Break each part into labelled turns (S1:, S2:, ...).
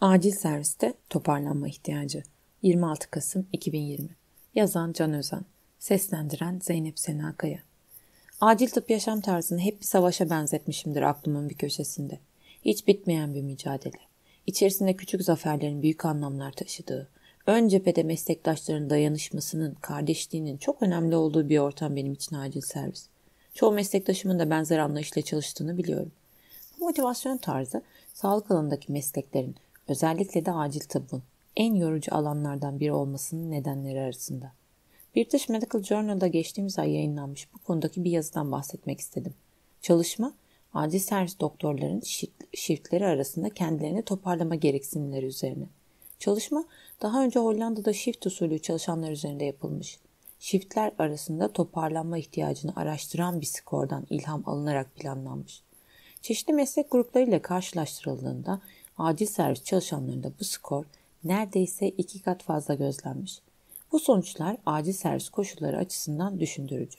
S1: Acil serviste toparlanma ihtiyacı. 26 Kasım 2020. Yazan Can Özen. Seslendiren Zeynep Senakaya. Acil tıp yaşam tarzını hep bir savaşa benzetmişimdir aklımın bir köşesinde. Hiç bitmeyen bir mücadele. İçerisinde küçük zaferlerin büyük anlamlar taşıdığı, ön cephede meslektaşların dayanışmasının, kardeşliğinin çok önemli olduğu bir ortam benim için acil servis. Çoğu meslektaşımın da benzer anlayışla çalıştığını biliyorum. Bu motivasyon tarzı sağlık alanındaki mesleklerin, özellikle de acil tıbbın en yorucu alanlardan biri olmasının nedenleri arasında. British Medical Journal'da geçtiğimiz ay yayınlanmış bu konudaki bir yazıdan bahsetmek istedim. Çalışma, acil servis doktorların shiftleri arasında kendilerini toparlama gereksinimleri üzerine. Çalışma, daha önce Hollanda'da shift usulü çalışanlar üzerinde yapılmış. Shiftler arasında toparlanma ihtiyacını araştıran bir skordan ilham alınarak planlanmış. Çeşitli meslek gruplarıyla karşılaştırıldığında acil servis çalışanlarında bu skor neredeyse iki kat fazla gözlenmiş. Bu sonuçlar acil servis koşulları açısından düşündürücü.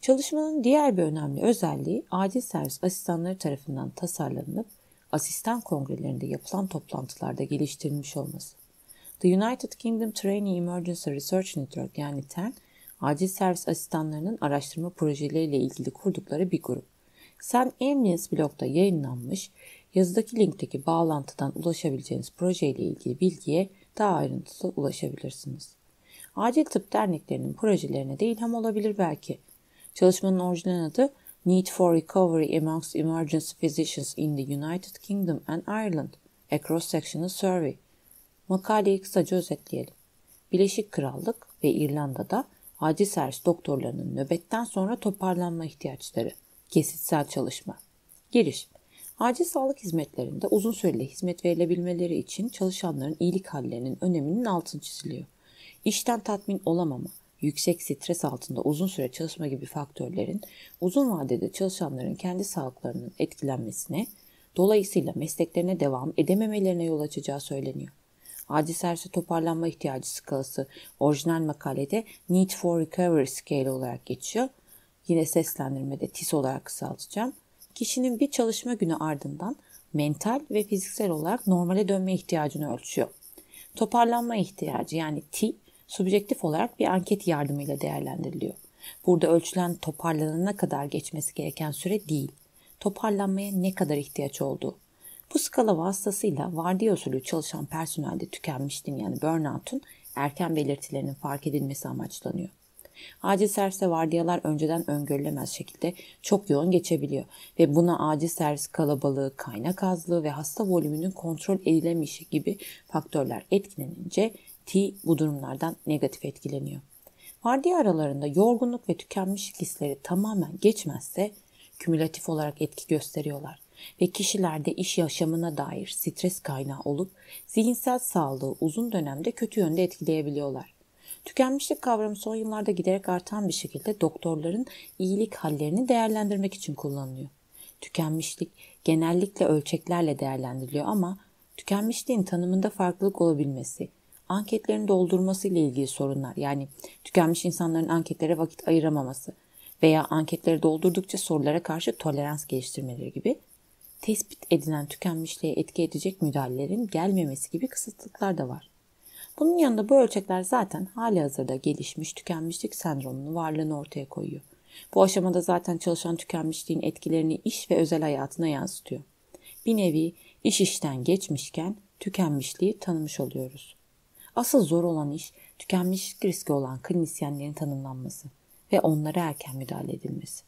S1: Çalışmanın diğer bir önemli özelliği acil servis asistanları tarafından tasarlanıp asistan kongrelerinde yapılan toplantılarda geliştirilmiş olması. The United Kingdom Training Emergency Research Network yani TEN, acil servis asistanlarının araştırma projeleriyle ilgili kurdukları bir grup. Sen Ambulance blogda yayınlanmış Yazıdaki linkteki bağlantıdan ulaşabileceğiniz proje ile ilgili bilgiye daha ayrıntılı ulaşabilirsiniz. Acil tıp derneklerinin projelerine de ilham olabilir belki. Çalışmanın orijinal adı Need for Recovery Amongst Emergency Physicians in the United Kingdom and Ireland, A Cross-Sectional Survey. Makaleyi kısaca özetleyelim. Birleşik Krallık ve İrlanda'da acil servis doktorlarının nöbetten sonra toparlanma ihtiyaçları. Kesitsel çalışma. Giriş. Acil sağlık hizmetlerinde uzun süreli hizmet verilebilmeleri için çalışanların iyilik hallerinin öneminin altını çiziliyor. İşten tatmin olamama, yüksek stres altında uzun süre çalışma gibi faktörlerin uzun vadede çalışanların kendi sağlıklarının etkilenmesine, dolayısıyla mesleklerine devam edememelerine yol açacağı söyleniyor. Acil servise toparlanma ihtiyacı skalası orijinal makalede Need for Recovery Scale olarak geçiyor. Yine seslendirmede TIS olarak kısaltacağım kişinin bir çalışma günü ardından mental ve fiziksel olarak normale dönme ihtiyacını ölçüyor. Toparlanma ihtiyacı yani T subjektif olarak bir anket yardımıyla değerlendiriliyor. Burada ölçülen toparlanana kadar geçmesi gereken süre değil, toparlanmaya ne kadar ihtiyaç olduğu. Bu skala vasıtasıyla vardiya usulü çalışan personelde tükenmişliğin yani burnout'un erken belirtilerinin fark edilmesi amaçlanıyor. Acil serviste vardiyalar önceden öngörülemez şekilde çok yoğun geçebiliyor ve buna acil servis kalabalığı, kaynak azlığı ve hasta volümünün kontrol edilemeyişi gibi faktörler etkilenince T bu durumlardan negatif etkileniyor. Vardiya aralarında yorgunluk ve tükenmişlik hisleri tamamen geçmezse kümülatif olarak etki gösteriyorlar ve kişilerde iş yaşamına dair stres kaynağı olup zihinsel sağlığı uzun dönemde kötü yönde etkileyebiliyorlar. Tükenmişlik kavramı son yıllarda giderek artan bir şekilde doktorların iyilik hallerini değerlendirmek için kullanılıyor. Tükenmişlik genellikle ölçeklerle değerlendiriliyor ama tükenmişliğin tanımında farklılık olabilmesi, anketlerini doldurması ile ilgili sorunlar yani tükenmiş insanların anketlere vakit ayıramaması veya anketleri doldurdukça sorulara karşı tolerans geliştirmeleri gibi tespit edilen tükenmişliğe etki edecek müdahalelerin gelmemesi gibi kısıtlıklar da var. Bunun yanında bu ölçekler zaten hali hazırda gelişmiş tükenmişlik sendromunun varlığını ortaya koyuyor. Bu aşamada zaten çalışan tükenmişliğin etkilerini iş ve özel hayatına yansıtıyor. Bir nevi iş işten geçmişken tükenmişliği tanımış oluyoruz. Asıl zor olan iş tükenmişlik riski olan klinisyenlerin tanımlanması ve onlara erken müdahale edilmesi.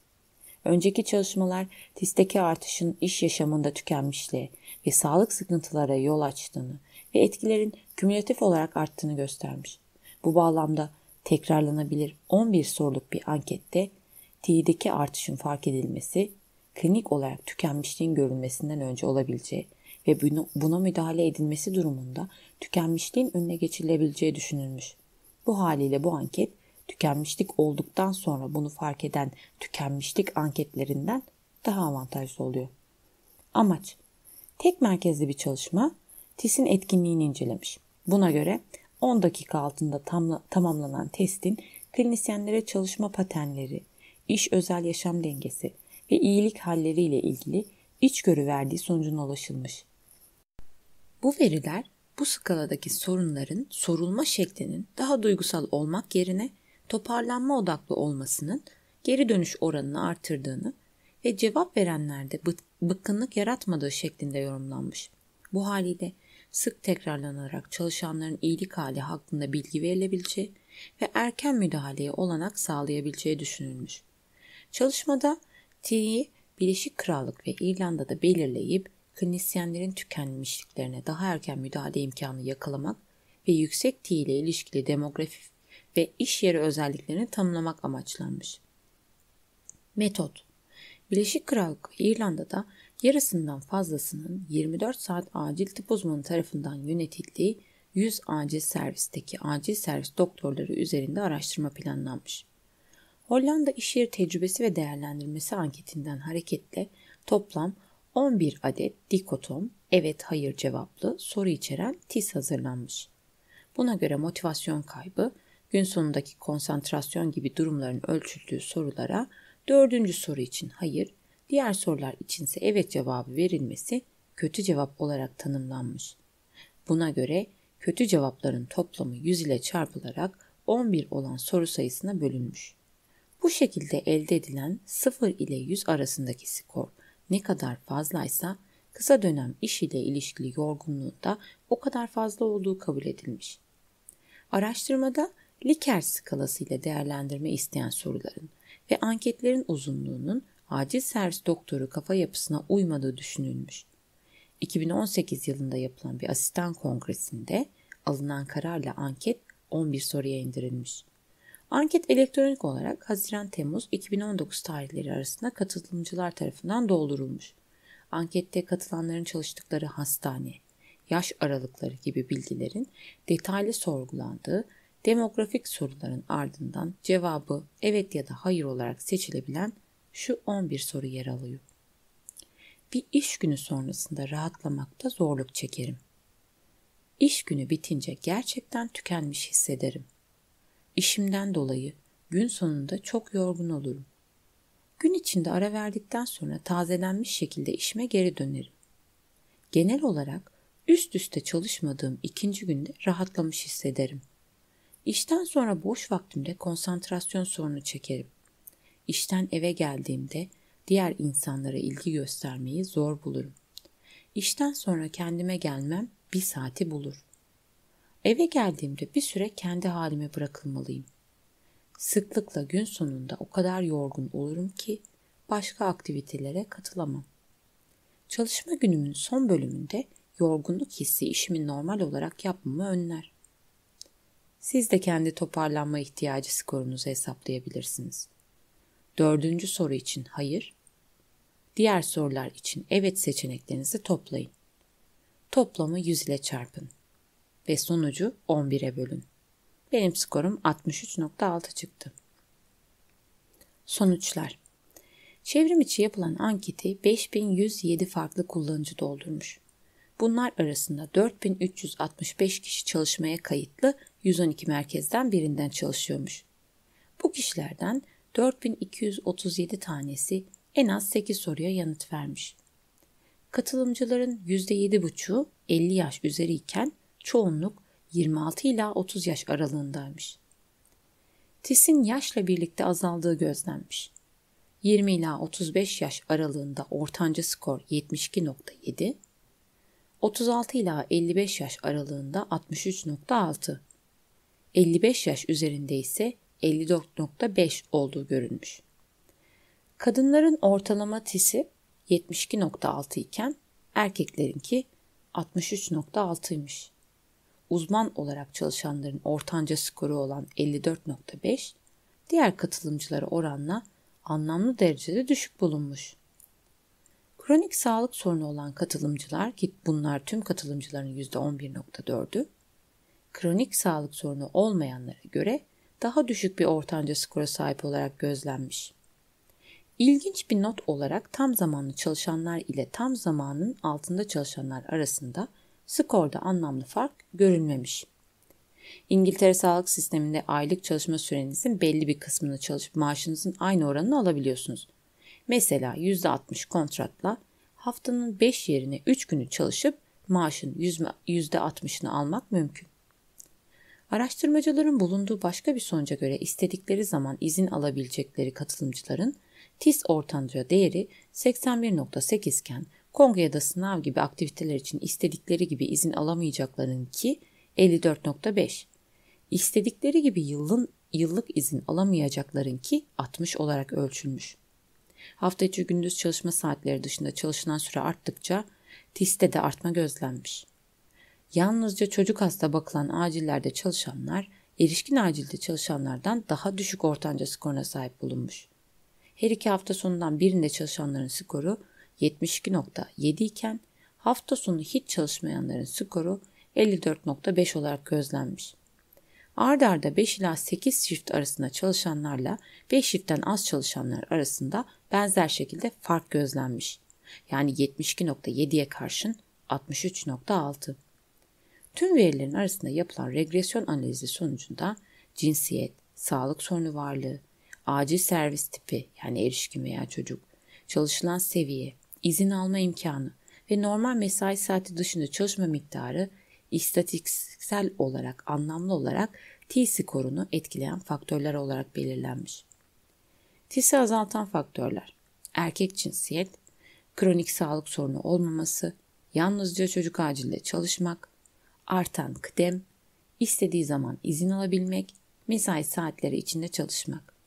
S1: Önceki çalışmalar tisteki artışın iş yaşamında tükenmişliğe ve sağlık sıkıntılara yol açtığını ve etkilerin kümülatif olarak arttığını göstermiş. Bu bağlamda tekrarlanabilir 11 soruluk bir ankette T'deki artışın fark edilmesi, klinik olarak tükenmişliğin görülmesinden önce olabileceği ve buna müdahale edilmesi durumunda tükenmişliğin önüne geçilebileceği düşünülmüş. Bu haliyle bu anket tükenmişlik olduktan sonra bunu fark eden tükenmişlik anketlerinden daha avantajlı oluyor. Amaç Tek merkezli bir çalışma TIS'in etkinliğini incelemiş. Buna göre 10 dakika altında tamla, tamamlanan testin klinisyenlere çalışma patenleri, iş özel yaşam dengesi ve iyilik halleriyle ilgili içgörü verdiği sonucuna ulaşılmış. Bu veriler bu skaladaki sorunların sorulma şeklinin daha duygusal olmak yerine toparlanma odaklı olmasının geri dönüş oranını artırdığını ve cevap verenlerde bıkkınlık yaratmadığı şeklinde yorumlanmış. Bu haliyle sık tekrarlanarak çalışanların iyilik hali hakkında bilgi verilebileceği ve erken müdahaleye olanak sağlayabileceği düşünülmüş. Çalışmada T'yi Birleşik Krallık ve İrlanda'da belirleyip klinisyenlerin tükenmişliklerine daha erken müdahale imkanı yakalamak ve yüksek T ile ilişkili demografi ve iş yeri özelliklerini tanımlamak amaçlanmış. Metot Birleşik Krallık İrlanda'da yarısından fazlasının 24 saat acil tıp uzmanı tarafından yönetildiği 100 acil servisteki acil servis doktorları üzerinde araştırma planlanmış. Hollanda iş yeri tecrübesi ve değerlendirmesi anketinden hareketle toplam 11 adet dikotom evet hayır cevaplı soru içeren TIS hazırlanmış. Buna göre motivasyon kaybı, gün sonundaki konsantrasyon gibi durumların ölçüldüğü sorulara dördüncü soru için hayır, diğer sorular içinse evet cevabı verilmesi kötü cevap olarak tanımlanmış. Buna göre kötü cevapların toplamı 100 ile çarpılarak 11 olan soru sayısına bölünmüş. Bu şekilde elde edilen 0 ile 100 arasındaki skor ne kadar fazlaysa kısa dönem iş ile ilişkili yorgunluğun da o kadar fazla olduğu kabul edilmiş. Araştırmada Likert skalası ile değerlendirme isteyen soruların ve anketlerin uzunluğunun acil servis doktoru kafa yapısına uymadığı düşünülmüş. 2018 yılında yapılan bir asistan kongresinde alınan kararla anket 11 soruya indirilmiş. Anket elektronik olarak Haziran-Temmuz 2019 tarihleri arasında katılımcılar tarafından doldurulmuş. Ankette katılanların çalıştıkları hastane, yaş aralıkları gibi bilgilerin detaylı sorgulandığı demografik soruların ardından cevabı evet ya da hayır olarak seçilebilen şu 11 soru yer alıyor. Bir iş günü sonrasında rahatlamakta zorluk çekerim. İş günü bitince gerçekten tükenmiş hissederim. İşimden dolayı gün sonunda çok yorgun olurum. Gün içinde ara verdikten sonra tazelenmiş şekilde işime geri dönerim. Genel olarak üst üste çalışmadığım ikinci günde rahatlamış hissederim. İşten sonra boş vaktimde konsantrasyon sorunu çekerim. İşten eve geldiğimde diğer insanlara ilgi göstermeyi zor bulurum. İşten sonra kendime gelmem bir saati bulur. Eve geldiğimde bir süre kendi halime bırakılmalıyım. Sıklıkla gün sonunda o kadar yorgun olurum ki başka aktivitelere katılamam. Çalışma günümün son bölümünde yorgunluk hissi işimi normal olarak yapmamı önler. Siz de kendi toparlanma ihtiyacı skorunuzu hesaplayabilirsiniz. Dördüncü soru için hayır, diğer sorular için evet seçeneklerinizi toplayın. Toplamı 100 ile çarpın ve sonucu 11'e bölün. Benim skorum 63.6 çıktı. Sonuçlar Çevrim içi yapılan anketi 5107 farklı kullanıcı doldurmuş. Bunlar arasında 4365 kişi çalışmaya kayıtlı 112 merkezden birinden çalışıyormuş. Bu kişilerden 4237 tanesi en az 8 soruya yanıt vermiş. Katılımcıların %7,5'u 50 yaş üzeriyken çoğunluk 26 ila 30 yaş aralığındaymış. TİS'in yaşla birlikte azaldığı gözlenmiş. 20 ila 35 yaş aralığında ortanca skor 72.7, 36 ila 55 yaş aralığında 63.6, 55 yaş üzerinde ise 54.5 olduğu görülmüş. Kadınların ortalama tisi 72.6 iken erkeklerinki 63.6'ymış. Uzman olarak çalışanların ortanca skoru olan 54.5 diğer katılımcılara oranla anlamlı derecede düşük bulunmuş. Kronik sağlık sorunu olan katılımcılar ki bunlar tüm katılımcıların %11.4'ü, kronik sağlık sorunu olmayanlara göre daha düşük bir ortanca skora sahip olarak gözlenmiş. İlginç bir not olarak tam zamanlı çalışanlar ile tam zamanın altında çalışanlar arasında skorda anlamlı fark görülmemiş. İngiltere sağlık sisteminde aylık çalışma sürenizin belli bir kısmını çalışıp maaşınızın aynı oranını alabiliyorsunuz. Mesela %60 kontratla haftanın 5 yerine 3 günü çalışıp maaşın %60'ını almak mümkün. Araştırmacıların bulunduğu başka bir sonuca göre istedikleri zaman izin alabilecekleri katılımcıların TIS ortanca değeri 81.8 iken Da sınav gibi aktiviteler için istedikleri gibi izin alamayacaklarınki 54.5. İstedikleri gibi yılın, yıllık izin alamayacaklarınki 60 olarak ölçülmüş. Hafta içi gündüz çalışma saatleri dışında çalışılan süre arttıkça TIS'te de artma gözlenmiş. Yalnızca çocuk hasta bakılan acillerde çalışanlar, erişkin acilde çalışanlardan daha düşük ortanca skoruna sahip bulunmuş. Her iki hafta sonundan birinde çalışanların skoru 72.7 iken hafta sonu hiç çalışmayanların skoru 54.5 olarak gözlenmiş. Ard arda 5 ila 8 shift arasında çalışanlarla 5 shiftten az çalışanlar arasında benzer şekilde fark gözlenmiş. Yani 72.7'ye karşın 63.6. Tüm verilerin arasında yapılan regresyon analizi sonucunda cinsiyet, sağlık sorunu varlığı, acil servis tipi yani erişkin veya çocuk, çalışılan seviye, izin alma imkanı ve normal mesai saati dışında çalışma miktarı istatistiksel olarak anlamlı olarak T skorunu etkileyen faktörler olarak belirlenmiş. T'si azaltan faktörler erkek cinsiyet, kronik sağlık sorunu olmaması, yalnızca çocuk acilde çalışmak, artan kıdem, istediği zaman izin alabilmek, mesai saatleri içinde çalışmak.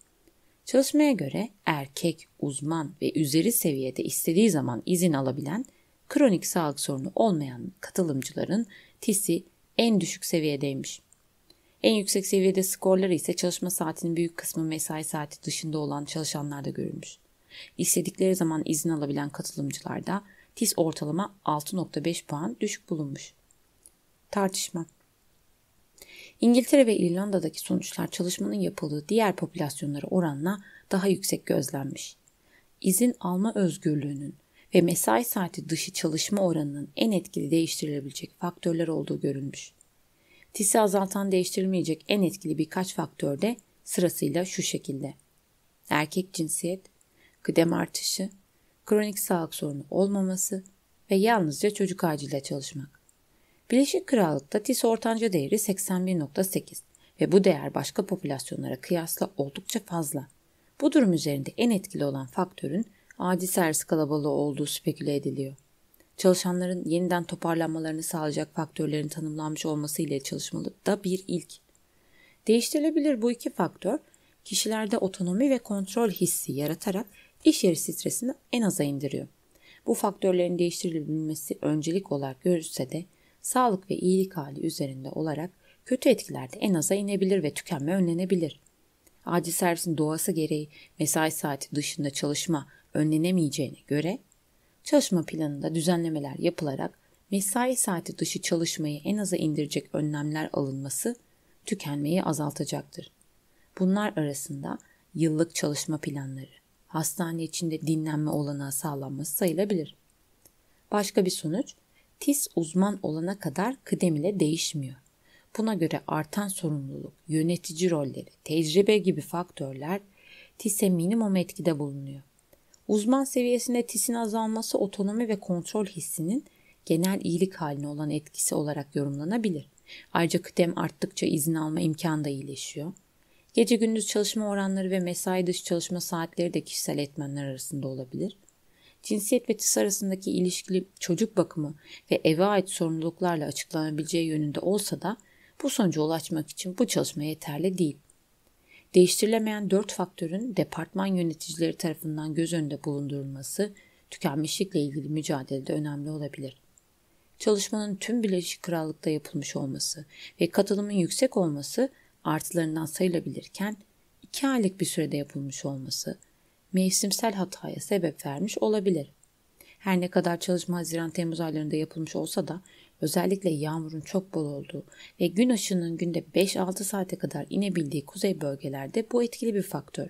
S1: Çalışmaya göre erkek, uzman ve üzeri seviyede istediği zaman izin alabilen, kronik sağlık sorunu olmayan katılımcıların TIS'i en düşük seviyedeymiş. En yüksek seviyede skorları ise çalışma saatinin büyük kısmı mesai saati dışında olan çalışanlarda görülmüş. İstedikleri zaman izin alabilen katılımcılarda TIS ortalama 6.5 puan düşük bulunmuş. Tartışma İngiltere ve İrlanda'daki sonuçlar çalışmanın yapıldığı diğer popülasyonlara oranla daha yüksek gözlenmiş. İzin alma özgürlüğünün ve mesai saati dışı çalışma oranının en etkili değiştirilebilecek faktörler olduğu görülmüş. TİS'i azaltan değiştirilmeyecek en etkili birkaç faktör de sırasıyla şu şekilde. Erkek cinsiyet, kıdem artışı, kronik sağlık sorunu olmaması ve yalnızca çocuk acilde çalışmak. Birleşik Krallık'ta TIS ortanca değeri 81.8 ve bu değer başka popülasyonlara kıyasla oldukça fazla. Bu durum üzerinde en etkili olan faktörün acil servis kalabalığı olduğu speküle ediliyor. Çalışanların yeniden toparlanmalarını sağlayacak faktörlerin tanımlanmış olması ile çalışmalıkta bir ilk. Değiştirilebilir bu iki faktör, kişilerde otonomi ve kontrol hissi yaratarak iş yeri stresini en aza indiriyor. Bu faktörlerin değiştirilebilmesi öncelik olarak görülse de sağlık ve iyilik hali üzerinde olarak kötü etkilerde en aza inebilir ve tükenme önlenebilir. Acil servisin doğası gereği mesai saati dışında çalışma önlenemeyeceğine göre çalışma planında düzenlemeler yapılarak mesai saati dışı çalışmayı en aza indirecek önlemler alınması tükenmeyi azaltacaktır. Bunlar arasında yıllık çalışma planları, hastane içinde dinlenme olanağı sağlanması sayılabilir. Başka bir sonuç, TIS uzman olana kadar kıdem ile değişmiyor. Buna göre artan sorumluluk, yönetici rolleri, tecrübe gibi faktörler TIS'e minimum etkide bulunuyor. Uzman seviyesinde TIS'in azalması otonomi ve kontrol hissinin genel iyilik haline olan etkisi olarak yorumlanabilir. Ayrıca kıdem arttıkça izin alma imkanı da iyileşiyor. Gece gündüz çalışma oranları ve mesai dışı çalışma saatleri de kişisel etmenler arasında olabilir cinsiyet ve tis arasındaki ilişkili çocuk bakımı ve eve ait sorumluluklarla açıklanabileceği yönünde olsa da bu sonuca ulaşmak için bu çalışma yeterli değil. Değiştirilemeyen dört faktörün departman yöneticileri tarafından göz önünde bulundurulması tükenmişlikle ilgili mücadelede önemli olabilir. Çalışmanın tüm Birleşik Krallık'ta yapılmış olması ve katılımın yüksek olması artılarından sayılabilirken iki aylık bir sürede yapılmış olması mevsimsel hataya sebep vermiş olabilir. Her ne kadar çalışma Haziran-Temmuz aylarında yapılmış olsa da özellikle yağmurun çok bol olduğu ve gün ışığının günde 5-6 saate kadar inebildiği kuzey bölgelerde bu etkili bir faktör.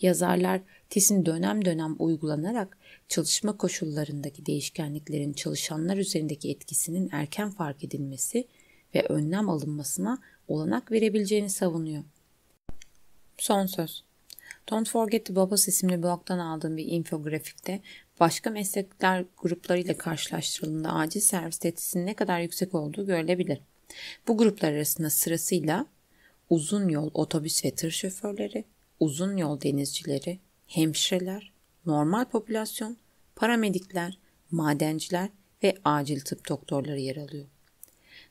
S1: Yazarlar TİS'in dönem dönem uygulanarak çalışma koşullarındaki değişkenliklerin çalışanlar üzerindeki etkisinin erken fark edilmesi ve önlem alınmasına olanak verebileceğini savunuyor. Son söz. Don't Forget the Babas isimli blogdan aldığım bir infografikte başka meslekler gruplarıyla karşılaştırıldığında acil servis tehditinin ne kadar yüksek olduğu görülebilir. Bu gruplar arasında sırasıyla uzun yol otobüs ve tır şoförleri, uzun yol denizcileri, hemşireler, normal popülasyon, paramedikler, madenciler ve acil tıp doktorları yer alıyor.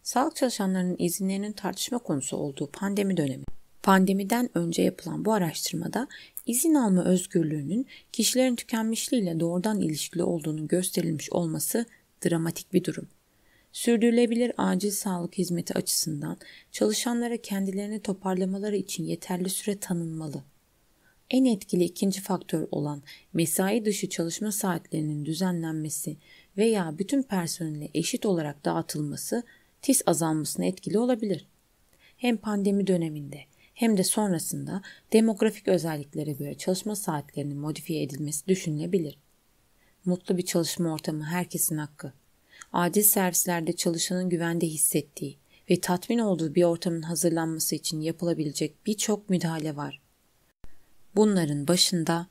S1: Sağlık çalışanlarının izinlerinin tartışma konusu olduğu pandemi dönemi. Pandemiden önce yapılan bu araştırmada izin alma özgürlüğünün kişilerin tükenmişliğiyle doğrudan ilişkili olduğunu gösterilmiş olması dramatik bir durum. Sürdürülebilir acil sağlık hizmeti açısından çalışanlara kendilerini toparlamaları için yeterli süre tanınmalı. En etkili ikinci faktör olan mesai dışı çalışma saatlerinin düzenlenmesi veya bütün personele eşit olarak dağıtılması tis azalmasına etkili olabilir. Hem pandemi döneminde hem de sonrasında demografik özelliklere göre çalışma saatlerinin modifiye edilmesi düşünülebilir. Mutlu bir çalışma ortamı herkesin hakkı. Acil servislerde çalışanın güvende hissettiği ve tatmin olduğu bir ortamın hazırlanması için yapılabilecek birçok müdahale var. Bunların başında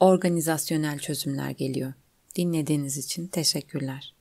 S1: organizasyonel çözümler geliyor. Dinlediğiniz için teşekkürler.